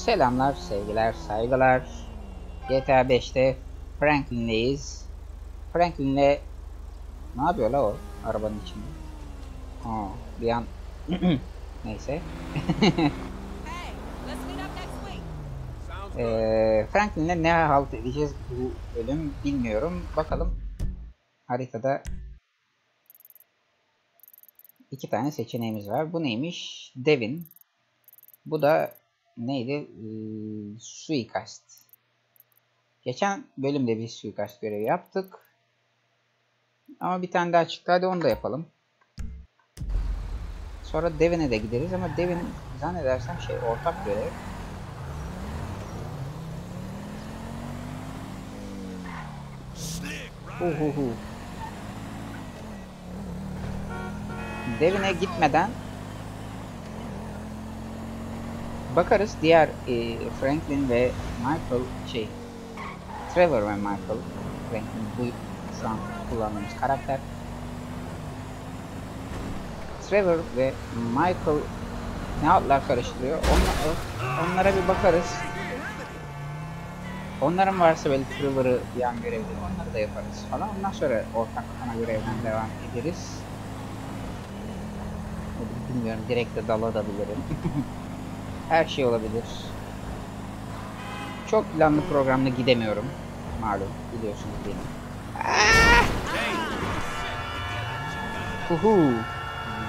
Selamlar, sevgiler, saygılar. GTA 5'te Franklin'leyiz. Franklin'le ne yapıyor la o arabanın içinde? Aa, bir an neyse. Ee, Franklin'le ne halt edeceğiz bu bölüm bilmiyorum. Bakalım haritada iki tane seçeneğimiz var. Bu neymiş? Devin. Bu da neydi? Ee, suikast. Geçen bölümde bir suikast görevi yaptık. Ama bir tane daha çıktı. Hadi onu da yapalım. Sonra Devin'e de gideriz ama Devin zannedersem şey ortak görev. Hu hu hu. Devine gitmeden bakarız diğer e, Franklin ve Michael şey Trevor ve Michael Franklin bu şu an kullandığımız karakter Trevor ve Michael ne adlar karıştırıyor Onla- onlara bir bakarız Onların varsa böyle Trevor'ı yan görevleri onları da yaparız falan. Ondan sonra ortak ana görevden devam ederiz. Bilmiyorum direkt de dalabilirim. Her şey olabilir. Çok planlı programda gidemiyorum. Malum biliyorsunuz beni. Ah! Uhu.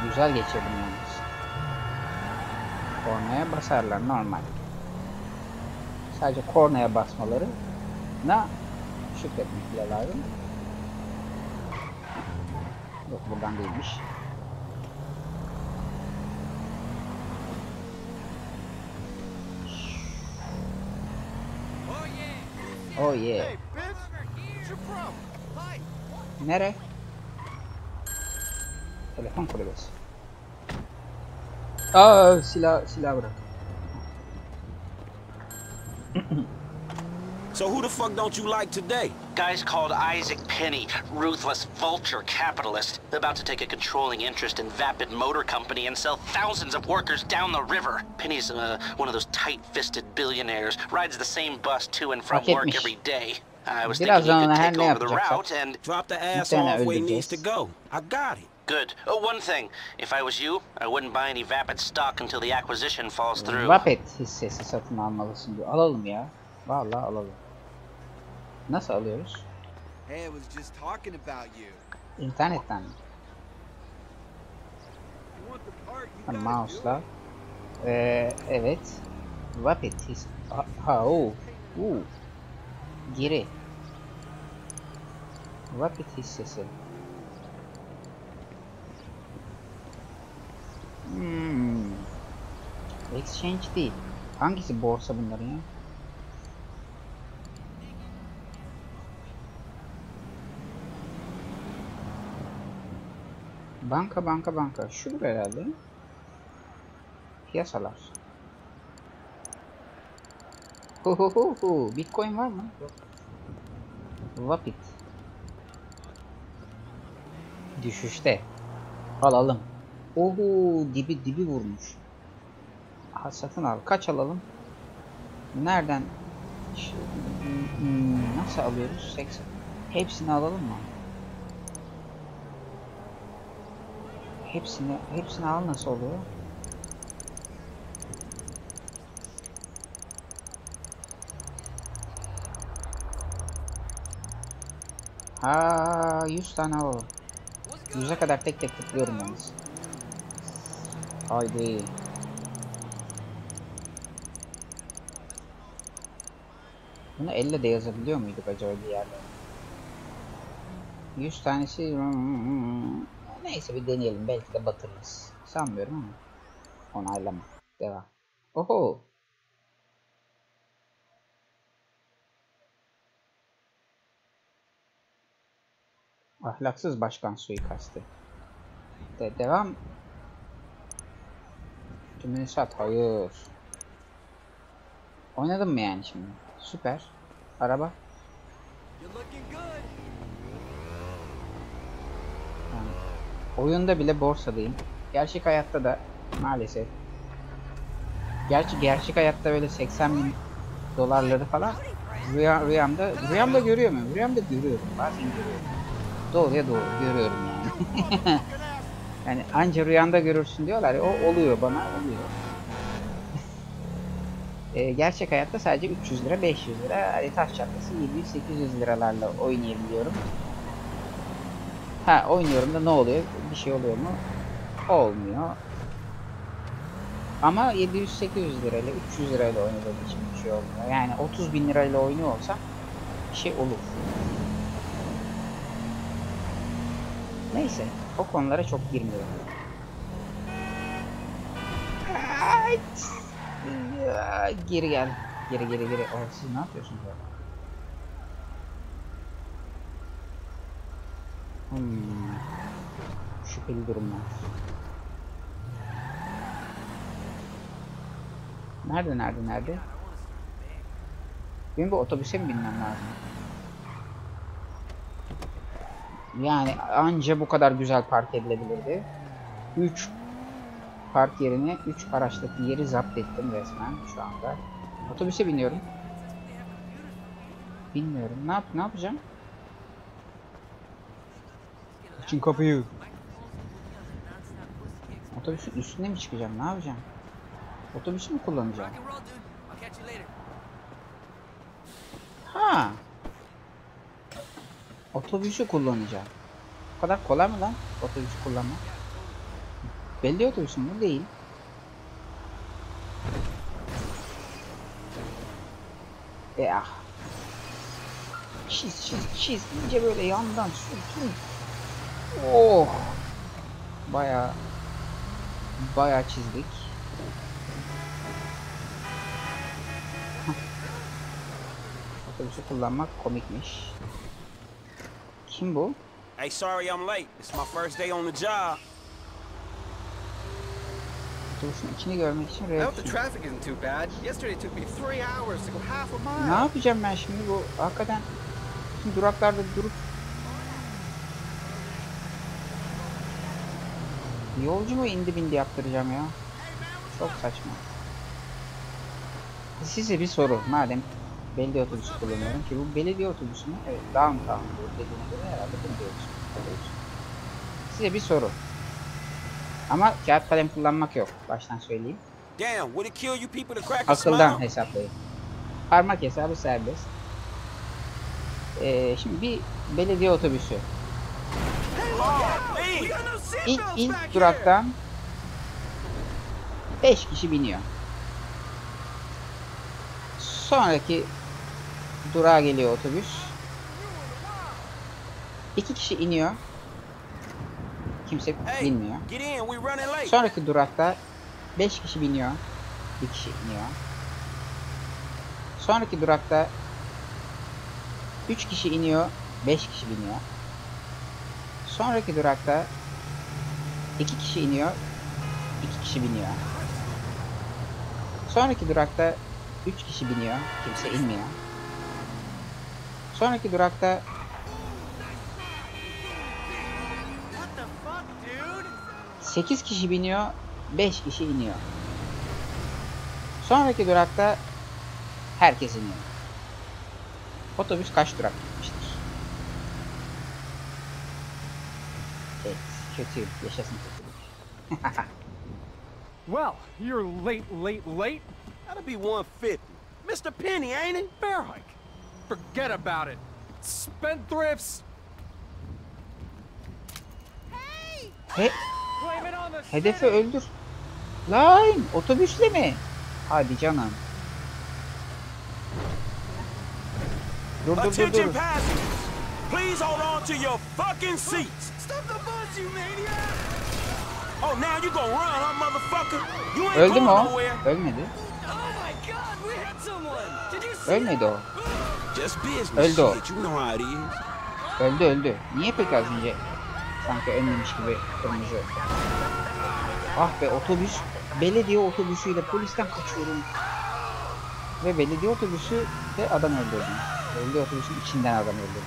Güzel geçirdim yalnız. Kornaya basarlar normal sadece kornaya basmaları na şükretmek lazım. Yok buradan değilmiş. Oh yeah. Hey, bitch! Where's your problem? Hi! Nere? Telefon kulübesi. Oh, Aa silah silah bırak. So who the fuck don't you like today? Guy's called Isaac Penny, ruthless vulture capitalist, about to take a controlling interest in Vapid Motor Company and sell thousands of workers down the river. Penny's uh, one of those tight-fisted billionaires, rides the same bus to and from work etmiş. every day. I was Biraz thinking he ona could take over the route and... Drop the ass tane off where he needs to go. I got it. Good. Oh, one thing. If I was you, I wouldn't buy any Vapid stock until the acquisition falls through. Vapet hissesi satın almalısın diyor. Alalım ya. Vallahi alalım. Nasıl alıyoruz? Hey, I was just talking about you. İnternetten mi? Do Mouse'la. Ee, evet. Vapet his... Ha, o. Uu. Geri. Vapet hissesi. Hmm. Exchange değil. Hangisi borsa bunların ya? Banka banka banka. Şudur herhalde. Piyasalar. Hu hu hu hu. Bitcoin var mı? Yok. Vapit. Düşüşte. Alalım. Oho dibi dibi vurmuş. Aha, satın al. Kaç alalım? Nereden? Hmm, Nasıl alıyoruz? 80. Hepsini alalım mı? Hepsini hepsini al nasıl oluyor? Ha 100 tane alalım. 100'e kadar tek tek tıklıyorum yalnız. Haydi. Bunu elle de yazabiliyor muyduk acaba bir yerde? 100 tanesi neyse bir deneyelim belki de batırırız. Sanmıyorum ama. Onaylama. Devam. Oho. Ahlaksız başkan suikastı. De devam. Tümünü sat. Hayır. Oynadın mı yani şimdi? Süper. Araba. You're looking good. Yani oyunda bile borsadayım. Gerçek hayatta da maalesef Gerçi gerçek hayatta böyle 80 bin dolarları falan rüya, rüyamda rüyamda görüyor muyum? Rüyamda görüyorum. Bazen görüyorum. Doğruya doğru görüyorum yani. yani anca rüyanda görürsün diyorlar ya o oluyor bana oluyor. Ee, gerçek hayatta sadece 300 lira 500 lira hadi taş çatlası 700-800 liralarla oynayabiliyorum. Ha oynuyorum da ne oluyor? Bir şey oluyor mu? Olmuyor. Ama 700-800 lirayla 300 lirayla oynadığım için bir şey olmuyor. Yani 30 bin lirayla oynuyor olsam bir şey olur. Neyse o konulara çok girmiyorum. Geri gel. Geri geri geri. Oh, siz ne yapıyorsunuz ya? Hmm. Şüpheli durumlar. Nerede nerede nerede? Benim bu otobüse mi binmem lazım? Yani anca bu kadar güzel park edilebilirdi. 3 park yerini 3 araçtaki yeri zapt ettim resmen şu anda. Otobüse biniyorum. Bilmiyorum. Ne yap ne yapacağım? Açın kapıyı. Otobüsün üstüne mi çıkacağım? Ne yapacağım? Otobüsü mü kullanacağım? Ha. Otobüsü kullanacağım. Bu kadar kolay mı lan otobüsü kullanmak? Belli otobüsün bu değil. E ah. Çiz çiz çiz. İyice böyle yandan sür. Oh. Baya baya çizdik. Otobüsü kullanmak komikmiş. Kim bu? Hey, sorry I'm late. It's my first day on the job. Otobüsün içini görmek için reaksiyon. traffic isn't too bad. Yesterday it took me three hours to go half a Ne yapacağım ben şimdi bu hakikaten bütün duraklarda durup Yolcu mu indi bindi yaptıracağım ya? Çok saçma. Size bir soru madem belediye otobüsü kullanıyorum ki bu belediye otobüsü mü? Evet downtown dediğine göre herhalde belediye otobüsü. Size bir soru. Ama kağıt kalem kullanmak yok. Baştan söyleyeyim. Akıldan hesaplayın. Parmak hesabı serbest. Ee, şimdi bir belediye otobüsü. İlk, ilk duraktan 5 kişi biniyor. Sonraki durağa geliyor otobüs. 2 kişi iniyor. Kimse binmiyor. Sonraki durakta 5 kişi biniyor. 1 kişi iniyor. Sonraki durakta 3 kişi iniyor. 5 kişi biniyor. Sonraki durakta 2 kişi iniyor. 2 kişi biniyor. Sonraki durakta 3 kişi biniyor. Kimse inmiyor. Sonraki durakta 8 kişi biniyor, 5 kişi iniyor. Sonraki durakta herkes iniyor. Otobüs kaç durak gitmiştir? Evet, kötü, yaşasın kötülük. Well, you're late, late, late. That'll be 150. Mr. Penny, ain't it? Bear hike. Forget about it. Spendthrifts. He, hedefi öldür. Lan, otobüsle mi? Hadi canım. Dur dur dur Attention dur. passengers. Please hold on to your fucking seats. Öldü mü going o? nowhere. Ölmedi. Oh my god, we hit someone! Did you see Ölmedi o. Just business Öldü o. shit. You know how it is. Öldü öldü. Niye peki az önce sanki ölmemiş gibi kırmızı? Ah be otobüs. Belediye otobüsüyle polisten kaçıyorum. Ve belediye otobüsü de adam öldürdüm. Belediye otobüsün içinden adam öldürdüm.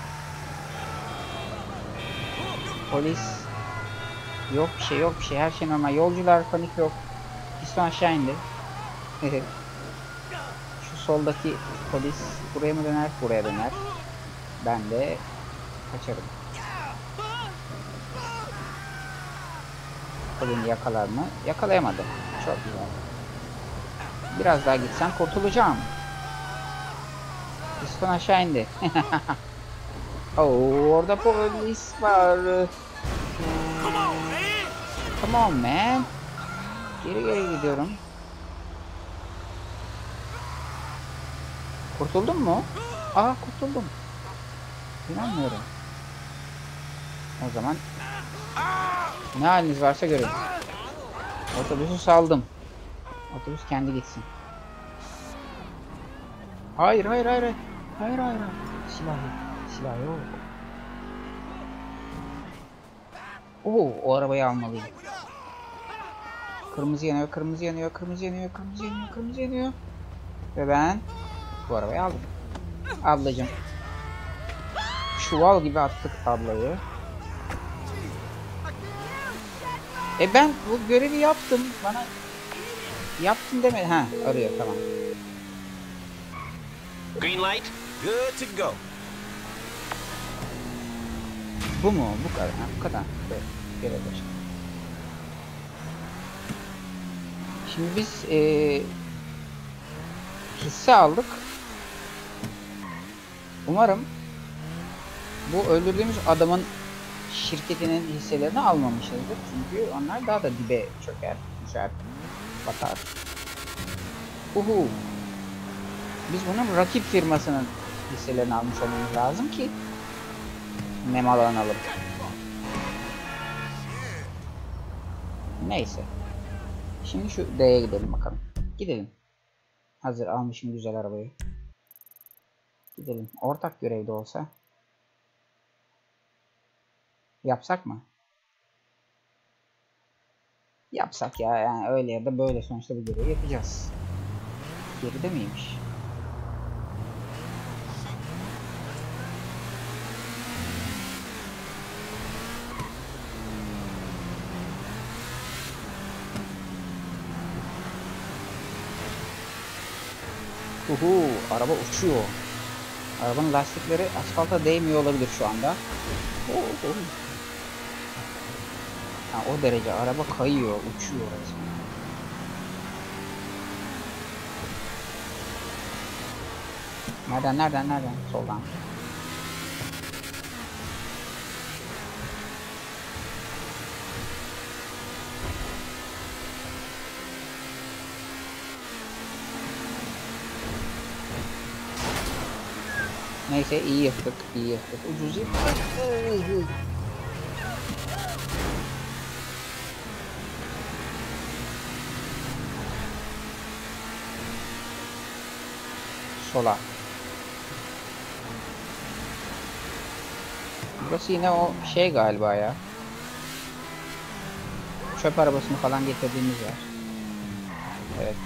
Polis yok bir şey yok bir şey her şey normal. Yolcular panik yok. Piston aşağı indi. Şu soldaki polis buraya mı döner? Buraya döner. Ben de kaçarım. Colin yakalar mı? Yakalayamadı. Çok güzel. Biraz daha gitsem kurtulacağım. Piston aşağı indi. Oo, orada polis var. Come on, man. Geri geri gidiyorum. Kurtuldun mu? Aa kurtuldum. İnanmıyorum. O zaman ne haliniz varsa görün. Otobüsü saldım. Otobüs kendi gitsin. Hayır. Hayır hayır hayır. hayır. Silah yok. Silah yok. Oo, o arabayı almalıyım. Kırmızı yanıyor, kırmızı yanıyor, kırmızı yanıyor, kırmızı yanıyor, kırmızı yanıyor. Ve ben bu arabayı aldım. Ablacım. Çuval gibi attık ablayı. E ben bu görevi yaptım. Bana yaptım deme. Ha arıyor tamam. Green light? Good to go. Bu mu? Bu kadar. Ha, bu kadar. Başladı. Şimdi biz eee hisse aldık. Umarım bu öldürdüğümüz adamın şirketinin hisselerini almamışızdır. Çünkü onlar daha da dibe çöker, düşer, batar. Uhu. Biz bunun rakip firmasının hisselerini almış olmamız lazım ki nemalanalım. Neyse. Şimdi şu D'ye gidelim bakalım. Gidelim. Hazır almışım güzel arabayı. Gidelim. Ortak görevde olsa. Yapsak mı? Yapsak ya yani öyle ya da böyle sonuçta bu görevi yapacağız. Geride miymiş? Uhu, araba uçuyor. Arabanın lastikleri asfalta değmiyor olabilir şu anda. Oo, oo. Ha, o derece araba kayıyor, uçuyor resmen. Nereden, nereden, nereden? Soldan. Neyse iyi yaptık, iyi yaptık. Ucuz yaptık. Sola. Burası yine o şey galiba ya. Çöp arabasını falan getirdiğimiz yer. Evet.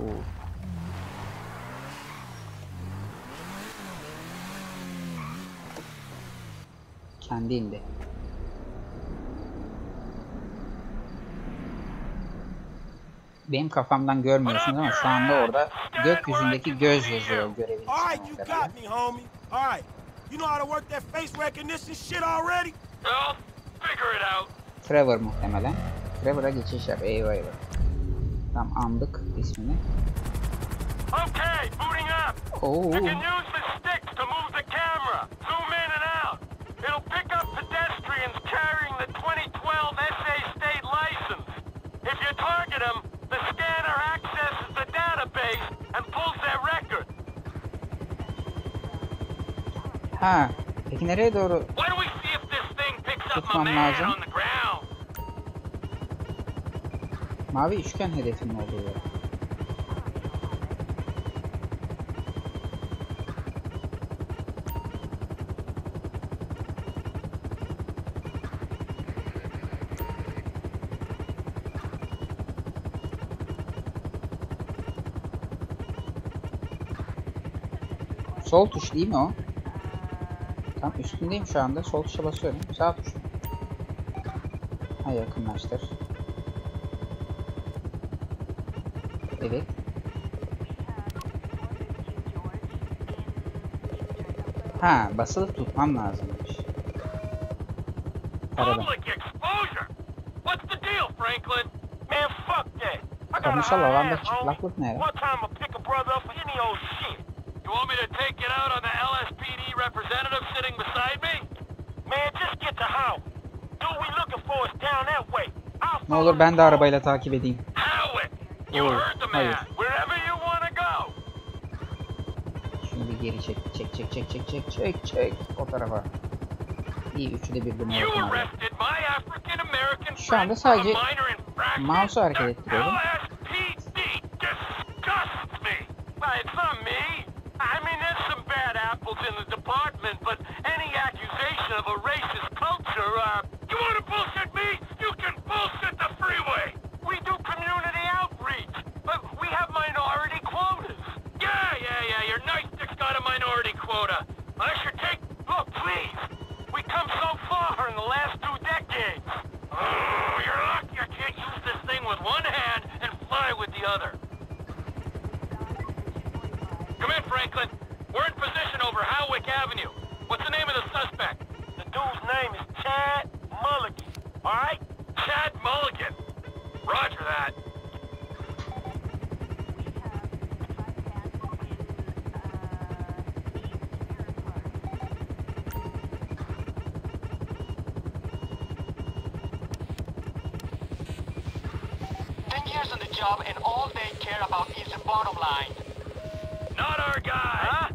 Oo. Kendi indi. Benim kafamdan görmüyorsunuz ama şu anda orada gökyüzündeki göz yazıyor görevin out. Trevor muhtemelen. Trevor'a geçiş yap. Eyvah eyvah. Tamam andık ismini. Okay, booting up. Oo. You can use the sticks to move the camera. Carrying the 2012 SA state license. If you target them, the scanner accesses the database and pulls their record. Ha. Peki nereye doğru? Why don't we see if this thing picks up my man lazım. on the ground? Mavi üçgen hedefin olduğu yer. Sol tuş değil mi o? Tam üstündeyim şu anda. Sol tuşa basıyorum. Sağ tuş. Ha yakınlaştır. Evet. Ha, basılı tutmam lazımmış. Arada. Public exposure. What's the deal, Franklin? Man, fuck that. I got a Kamusal high alanda çıplaklık ne ya? İt out on the LSPD representative sitting beside me? Man, just get to Howard. Dude we looking for is down that way. Ne olur ben de arabayla takip edeyim. The hayır. Şunu bir geri çek, çek, çek, çek, çek, çek, çek, çek. O tarafa. İyi, üçü de You yakın Şu anda sadece mouse'u hareket ettiriyorum. On the job and all they care about is the bottom line. Not our guy. Huh?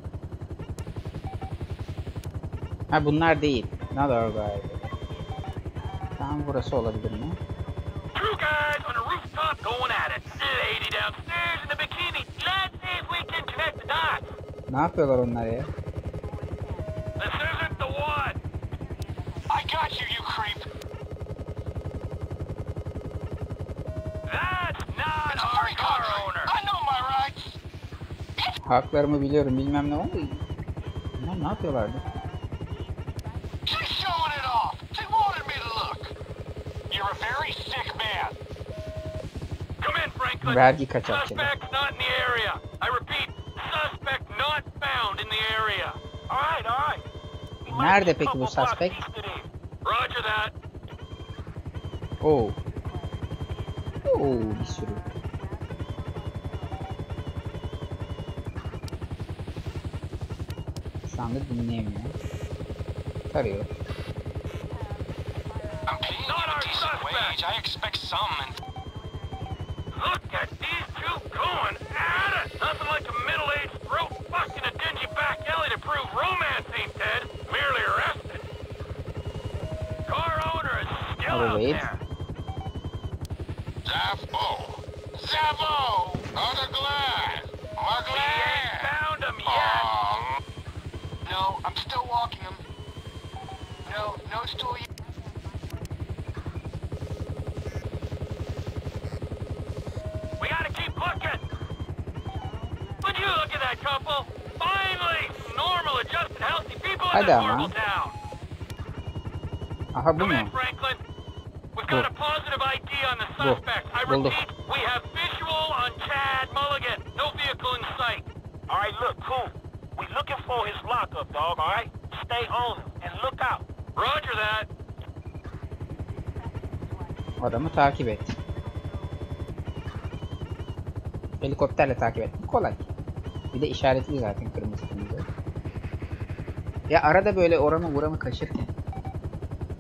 Ha bunlar değil. Not our guy. Tamam burası olabilir mi? Two guys on a rooftop going at it. Lady downstairs in a bikini. Let's see if we can connect the dots. Ne yapıyorlar onlar ya? Haklarımı biliyorum bilmem ne oldu. Bunlar ne yapıyorlardı? She's showing it off. She wanted me to look. You're expect some. And Look at these two going at it. Nothing like a middle-aged throat fuck in a dingy back alley to prove romance ain't dead. Merely arrested. Car owner is still out there. Zavo. Zavo. Horrible town. Aha bu Come mu? in, Franklin. We've got a positive ID on the Bu. suspect. I Bulduk. repeat, we have visual on Chad Mulligan. No vehicle in sight. Alright, look, cool. We looking for his lockup, dog, alright? Stay on him and look out. Roger that. Adamı takip et. Helikopterle takip et. Kolay. Bir de işaretli zaten kırmızı kırmızı. Ya arada böyle oramı buramı kaçırken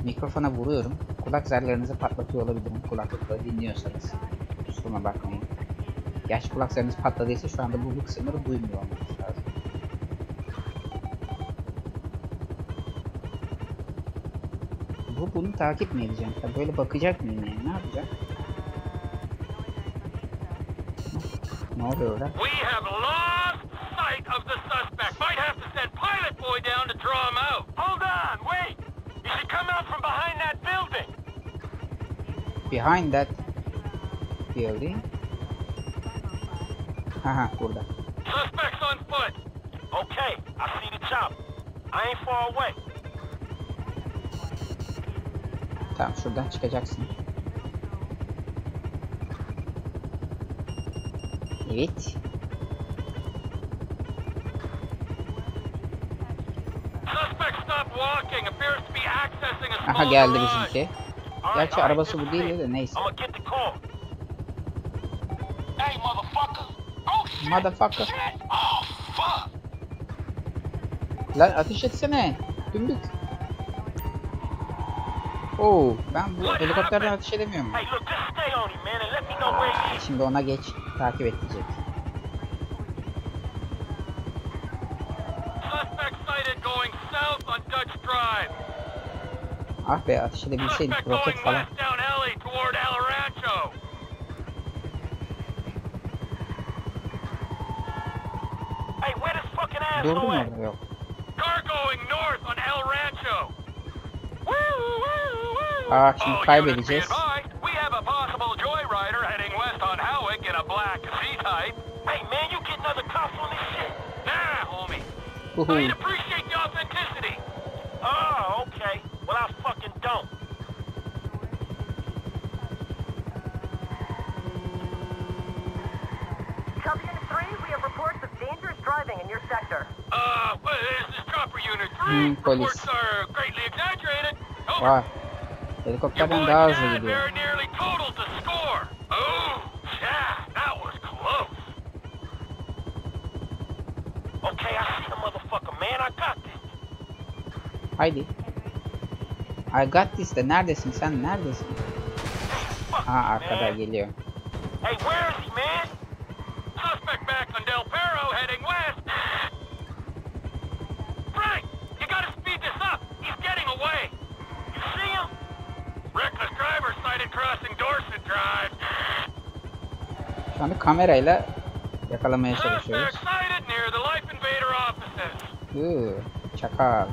mikrofona vuruyorum. Kulak zarlarınızı patlatıyor olabilirim kulaklıkla dinliyorsanız. Kusuruma bakmayın. Gerçi kulak zarınız patladıysa şu anda bu kısımları duymuyor olmanız bunu takip mi edeceğim? Ya böyle bakacak mıyım yani? Ne yapacağım? Ne oluyor? We have lost sight of the suspect. Might have to send Pilot Boy down to draw him out. Hold on, wait. You should come out from behind that building. Behind that building. Haha burada. Suspect's on foot. Okay, I see the chop. I ain't far away. Tamam şuradan çıkacaksın. Evet. Aha geldi bizimki. Gerçi arabası bu it. de neyse. Motherfucker. Oh. Oh. Lan ateş etsene. Dümbük. Oo, ben bu helikopterden ateş he is. Şimdi ona geç. Takip Drive. Ah be ateş edebilseydik roket falan. Durdu mu orada? Yok. Woo. Aa, şimdi All units be kaybedeceğiz. advised, we have a possible joyrider heading west on Howick in a black C-type. Hey, man, you getting other cops on this shit? Nah, homie. Uhu. I'd appreciate the authenticity. Oh, okay. Well, I fucking don't. Copy Unit 3, we have reports of dangerous driving in your sector. Uh, well, this is Chopper Unit 3. Hmm, police. Reports are greatly exaggerated. Over. Vay. Your Helikopterden boy daha hızlı very nearly totaled the score. Oh, that was close. Okay, I see the motherfucker, man. I got this. Haydi. I got this de neredesin sen neredesin? You, arkada geliyor. Hey, where is he, man? Suspect back on Del Perro heading west. Reckless driver sighted crossing Dorset Drive. Şu anda kamerayla yakalamaya çalışıyoruz. Iıı, çakal.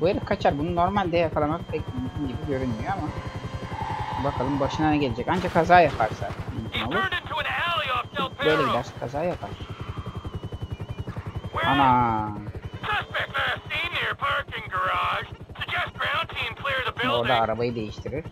Bu herif kaçar. Bunu normalde yakalamak pek mümkün gibi görünmüyor ama. Bakalım başına ne gelecek. Ancak kaza yaparsa mümkün olur. Böyle giderse kaza yapar. Ana. Orada arabayı değiştirir.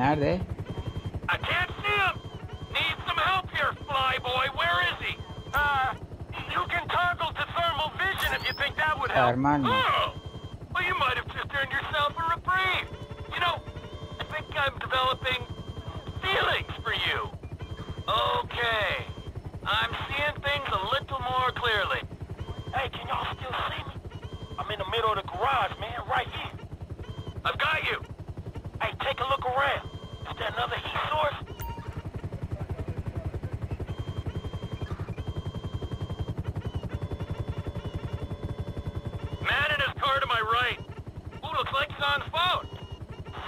Nerede? I can't see him. Need some help here, flyboy. Where is he? Uh, you can toggle to thermal vision if you think that would help. Thermal mi? Ooh, he's on the phone.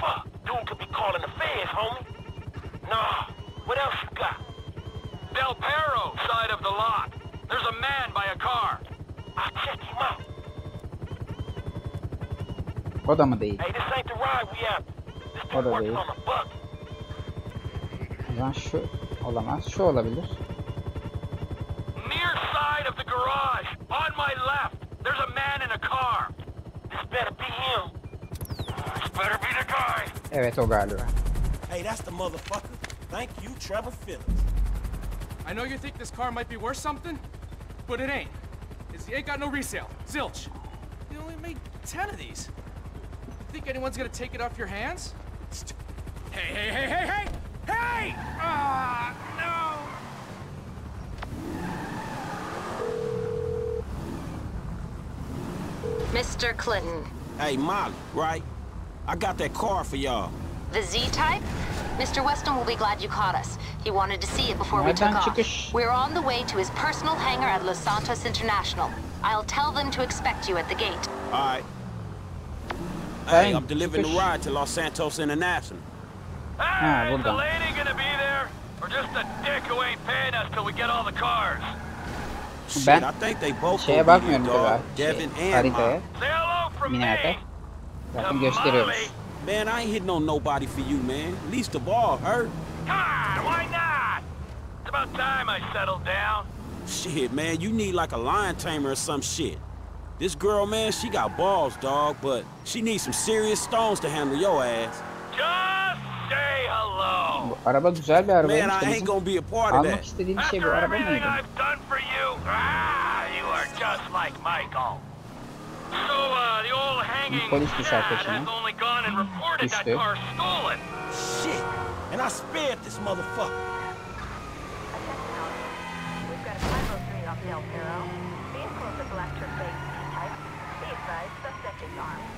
Fuck, dude could be calling the feds, homie. Nah, what else you got? Del Perro side of the lot. There's a man by a car. I'll check him out. O da mı değil? Hey, this ain't the ride we have. This O dude da working on a buck. O zaman şu olamaz. Şu olabilir. Near side of the garage. On my left. There's a man in a car. This better be him. Evet o galiba. Hey, that's the motherfucker. Thank you, Trevor Phillips. I know you think this car might be worth something, but it ain't. It's, it ain't got no resale. Zilch. You only made ten of these. You think anyone's gonna take it off your hands? St- Hey, hey, hey, hey, hey! Hey! Ah, no! Mr. Clinton, Hey, Molly, right? I got that car for y'all. the Z-type? Mr. Weston will be glad you caught us. He wanted to see it before we took off. We're on the way to his personal hangar at Los Santos International. I'll tell them to expect you at the gate. All right. Hey, Hey, I'm delivering the ride to Los Santos International. Hey, is the buradan. lady gonna be there? Or just a dick who ain't paying us till we get all the cars. Shit, Ben I think they both şeye gonna be there, dog. Devin and haritaya. Mom. Say hello from Minarete. me. Zaten gösteriyormuş. Man, I ain't hitting on nobody for you, man. At least the ball hurt. Come on, why not? It's about time I settled down. Shit, man, you need like a lion tamer or some shit. This girl, man, she got balls, dog, but she needs some serious stones to handle your ass. Just say hello. Bu araba güzel bir Man. I ain't gonna be a part of Almak that. istediğim şey bu After everything? I've done for you, ah, you are just like Michael. So, uh, the old hanging Polis düşer has only gone and reported that Düştü. car stolen. Shit, and I spared this motherfucker. We've got a 503 off Del Perro. Vehicle is a black Mercedes E-Type. Be advised, suspect is armed.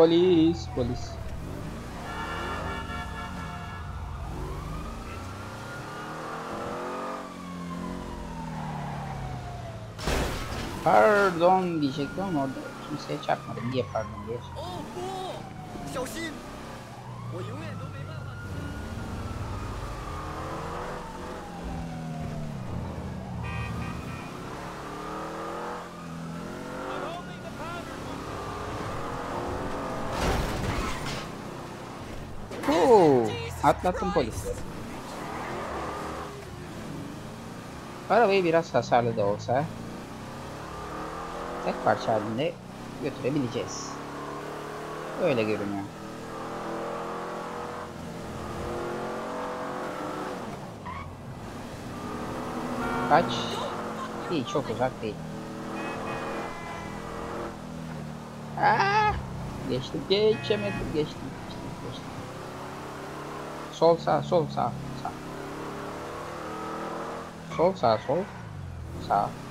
Polis, polis. Pardon diyecektim ama orada kimseye çarpmadım. Niye pardon diye. Oo, atlattım polisi. Arabayı biraz hasarlı da olsa tek parça halinde götürebileceğiz. Öyle görünüyor. Kaç? İyi çok uzak değil. Aa, geçemedim geçtim geçtim geçtim. Sol sağ sol sağ sağ.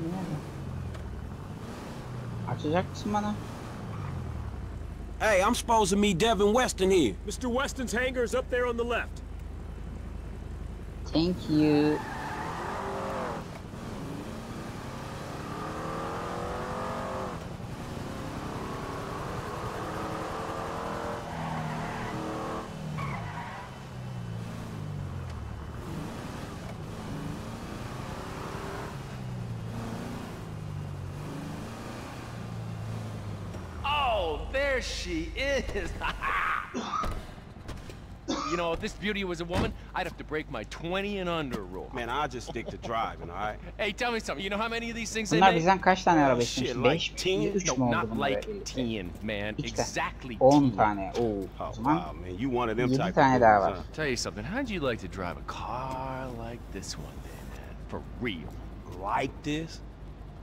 Sol sağ sol sağ. Nerede nerede nerede? Açacak mısın bana? Hey, I'm supposed to meet Devin Weston here. Mr. Weston's hangar is up there on the left. Thank you. There she is. you know, if this beauty was a woman, I'd have to break my 20 and under rule. Man, I'll just stick to driving, all right? Hey, tell me something. You know how many of these things they Bunlar make? bizden kaç tane araba Oh, shit, istemiş? like 5 mi? 10? 3 No, mü oldu not bunlar like birlikte? 10, man. İşte Exactly 10 10. tane. Oo. Oh, oh O zaman wow, man. You one of them 7 type tane of daha dudes, var. huh? Tell you something. How'd you like to drive a car like this one day, man? For real. Like this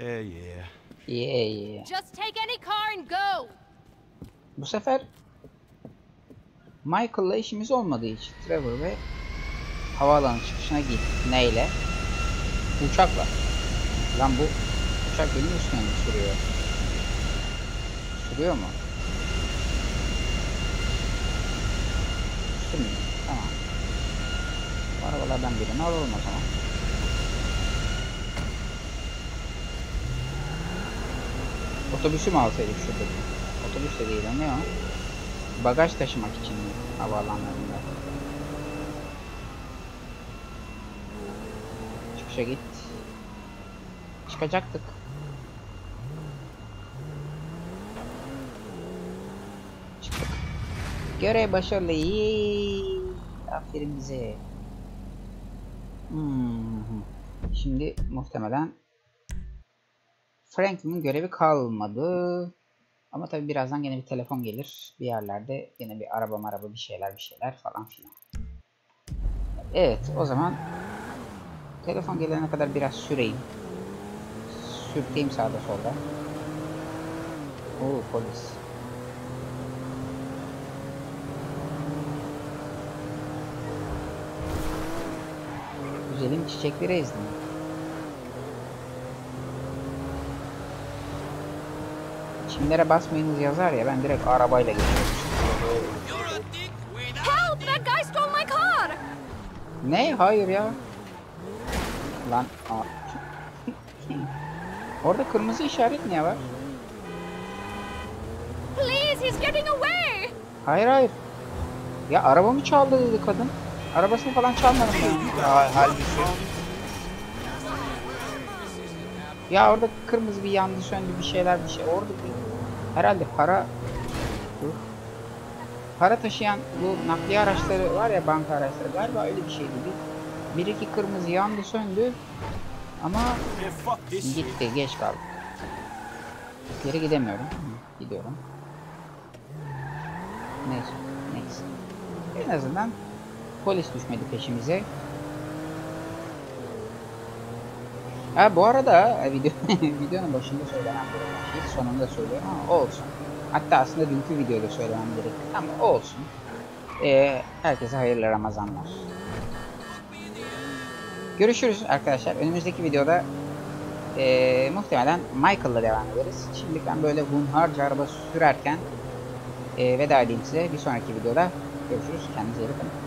Yeah, yeah. Yeah, yeah. Just take any car and go. Bu sefer Michael'la işimiz olmadığı için Trevor ve havaalanı çıkışına git. Neyle? Uçakla. Lan bu uçak benim üstüne mi sürüyor? Sürüyor mu? Sürmüyor. Tamam. Bu arabalardan birini alalım o zaman. Otobüsü mü alsaydık şurada? Otobüs de değil ne o? Bagaj taşımak için mi havaalanlarında? Çıkışa git. Çıkacaktık. Çıktık. Görev başarılı. Yay! Aferin bize. Hmm. Şimdi muhtemelen Franklin'in görevi kalmadı. Ama tabi birazdan yine bir telefon gelir. Bir yerlerde yine bir araba maraba bir şeyler bir şeyler falan filan. Evet o zaman telefon gelene kadar biraz süreyim. Sürteyim sağda solda. Oo polis. Güzelim çiçekleri ezdim. Çimlere basmayınız yazar ya ben direkt arabayla geçiyorum. Help! That guy stole my car! Ne? Hayır ya. Lan. Orada kırmızı işaret niye var? Please, he's getting away! Hayır hayır. Ya arabamı çaldı dedi kadın. Arabasını falan çalmadım ben. Ya halbuki. Ya orada kırmızı bir yandı söndü bir şeyler bir şey. Orada bir herhalde para para taşıyan bu nakliye araçları var ya banka araçları galiba öyle bir şeydi. Bir, bir iki kırmızı yandı söndü ama gitti geç kaldı. Geri gidemiyorum. Gidiyorum. Neyse. Neyse. En azından polis düşmedi peşimize. Ha bu arada e, video, videonun başında söylenen bir şey sonunda söylüyorum ama olsun. Hatta aslında dünkü videoda söylemem gerekti ama olsun. Ee, herkese hayırlı Ramazanlar. Görüşürüz arkadaşlar. Önümüzdeki videoda ee, muhtemelen Michael'la devam ederiz. Şimdi ben böyle hunharca araba sürerken ee, veda edeyim size. Bir sonraki videoda görüşürüz. Kendinize iyi bakın.